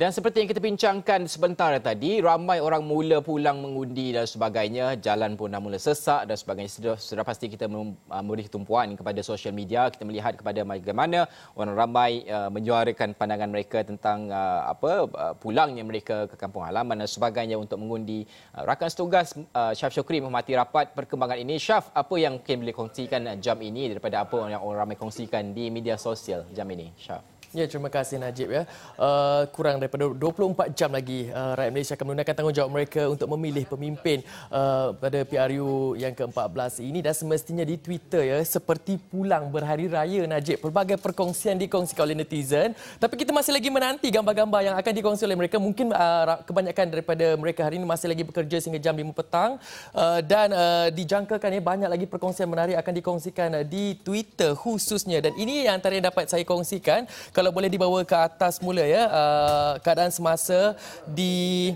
Dan seperti yang kita bincangkan sebentar tadi, ramai orang mula pulang mengundi dan sebagainya. Jalan pun dah mula sesak dan sebagainya. Sudah, sudah pasti kita uh, memberi tumpuan kepada sosial media. Kita melihat kepada bagaimana orang ramai uh, menyuarakan pandangan mereka tentang uh, apa uh, pulangnya mereka ke kampung halaman dan sebagainya untuk mengundi. Uh, rakan setugas uh, Syaf Syukri menghormati rapat perkembangan ini. Syaf, apa yang mungkin boleh kongsikan jam ini daripada apa yang orang ramai kongsikan di media sosial jam ini? Syaf. Ya, terima kasih Najib ya. Uh, kurang daripada 24 jam lagi uh, rakyat Malaysia akan menggunakan tanggungjawab mereka untuk memilih pemimpin uh, pada PRU yang ke-14 ini dan semestinya di Twitter ya seperti pulang berhari raya Najib. Pelbagai perkongsian dikongsikan oleh netizen tapi kita masih lagi menanti gambar-gambar yang akan dikongsi oleh mereka. Mungkin uh, kebanyakan daripada mereka hari ini masih lagi bekerja sehingga jam 5 petang uh, dan uh, dijangkakan ya banyak lagi perkongsian menarik akan dikongsikan uh, di Twitter khususnya dan ini yang antara yang dapat saya kongsikan kalau boleh dibawa ke atas mula ya uh, keadaan semasa di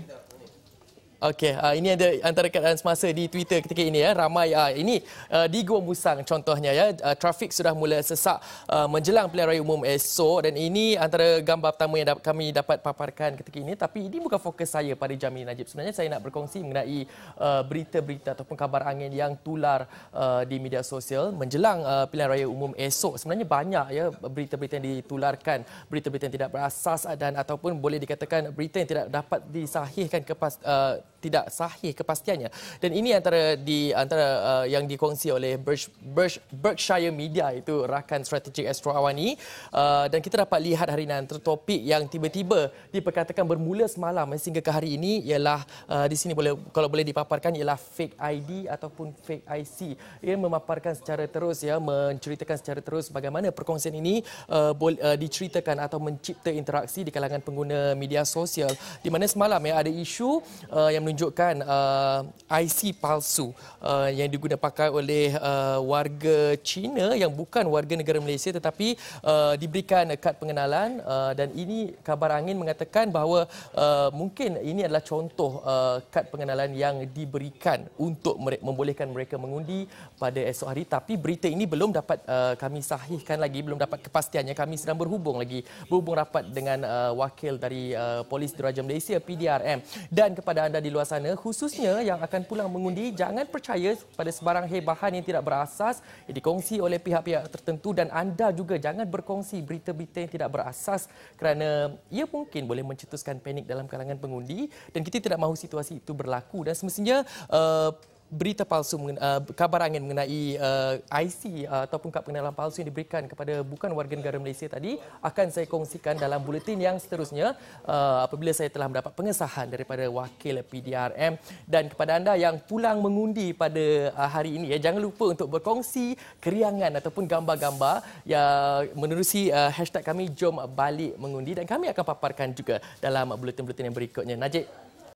Okey, uh, ini ada antara keadaan semasa di Twitter ketika ini ya. Ramai uh, ini uh, di Gua Musang contohnya ya. Uh, trafik sudah mula sesak uh, menjelang pilihan raya umum esok dan ini antara gambar pertama yang da- kami dapat paparkan ketika ini tapi ini bukan fokus saya pada jam ini Najib. Sebenarnya saya nak berkongsi mengenai uh, berita-berita ataupun kabar angin yang tular uh, di media sosial menjelang uh, pilihan raya umum esok. Sebenarnya banyak ya berita-berita yang ditularkan, berita-berita yang tidak berasas dan ataupun boleh dikatakan berita yang tidak dapat disahihkan kepas uh, tidak sahih kepastiannya. Dan ini antara di antara uh, yang dikongsi oleh Berksh, Berksh, Berkshire Media itu rakan strategik Astro Awani. Uh, dan kita dapat lihat hari ini antara topik yang tiba-tiba diperkatakan bermula semalam sehingga ke hari ini ialah uh, di sini boleh kalau boleh dipaparkan ialah fake ID ataupun fake IC ia memaparkan secara terus ya menceritakan secara terus bagaimana perkongsian ini uh, boleh uh, diceritakan atau mencipta interaksi di kalangan pengguna media sosial. Di mana semalam ya ada isu uh, yang menunjukkan uh, IC palsu uh, yang digunakan pakai oleh uh, warga Cina yang bukan warga negara Malaysia tetapi uh, diberikan kad pengenalan uh, dan ini kabar angin mengatakan bahawa uh, mungkin ini adalah contoh uh, kad pengenalan yang diberikan untuk mere- membolehkan mereka mengundi pada esok hari. Tapi berita ini belum dapat uh, kami sahihkan lagi belum dapat kepastiannya. Kami sedang berhubung lagi berhubung rapat dengan uh, wakil dari uh, Polis Diraja Malaysia PDRM dan kepada anda di luar sana khususnya yang akan pulang mengundi jangan percaya pada sebarang hebahan yang tidak berasas. Yang dikongsi oleh pihak-pihak tertentu dan anda juga jangan berkongsi berita-berita yang tidak berasas kerana ia mungkin boleh mencetuskan panik dalam kalangan pengundi dan kita tidak mahu situasi itu berlaku. Dan semestinya uh, berita palsu uh, kabar angin mengenai uh, IC uh, ataupun kad pengenalan palsu yang diberikan kepada bukan warga negara Malaysia tadi akan saya kongsikan dalam buletin yang seterusnya. Uh, apabila saya telah mendapat pengesahan daripada wakil PDRM dan kepada anda yang pulang mengundi pada uh, hari ini ya jangan lupa untuk berkongsi keriangan ataupun gambar-gambar yang menerusi uh, hashtag kami jom balik mengundi dan kami akan paparkan juga dalam buletin-buletin yang berikutnya. Najib